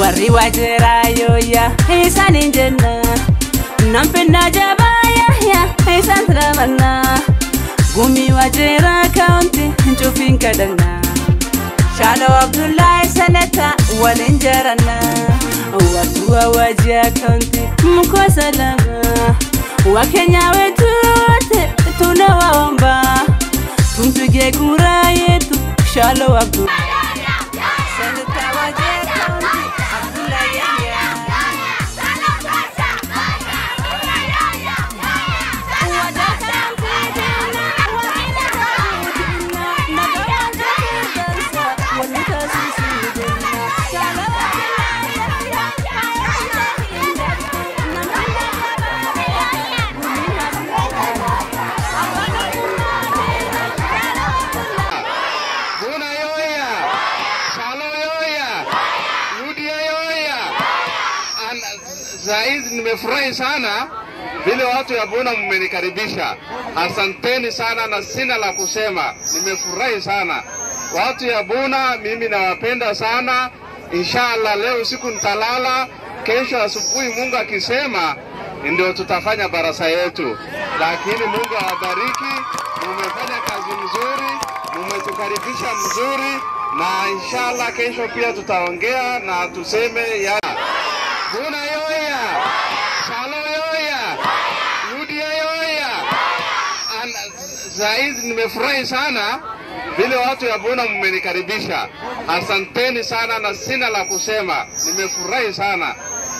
warri waajjiraayoya isaan hin jenna nan finna jabaayaya isaan tiramanna gumii waajjiraa kaawunti cufiin kadhanna shaaloo abdullaahi sanata waliin jaranna watuwa wajia kaunti mko salama. Wakenya wetu wote tunawaomba tumpige kura yetu shalo abdu Seneta wajia Saizi nimefurahi sana vile watu ya Buna mmenikaribisha. Asanteni sana na sina la kusema. Nimefurahi sana. Watu ya Buna mimi nawapenda sana. Inshallah leo usiku nitalala, kesho asubuhi Mungu akisema ndio tutafanya barasa yetu. Lakini Mungu awabariki, mumefanya kazi mzuri, mumetukaribisha mzuri, na inshallah kesho pia tutaongea na tuseme ya Buna yoya, Salo yoya, Yudia yoya. Zaidi nimefurahi sana vile watu ya Buna mmenikaribisha. Asanteni sana na sina la kusema. Nimefurahi sana.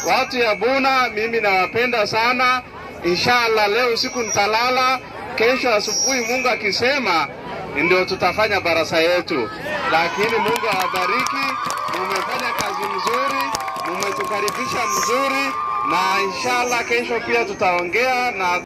Watu ya Buna mimi nawapenda sana. Inshallah leo usiku nitalala, kesho asubuhi Mungu akisema ndio tutafanya barasa yetu. Lakini Mungu awabariki, mumefanya kazi mzuri, mumetukaribisha mzuri, na inshallah kesho pia tutaongea na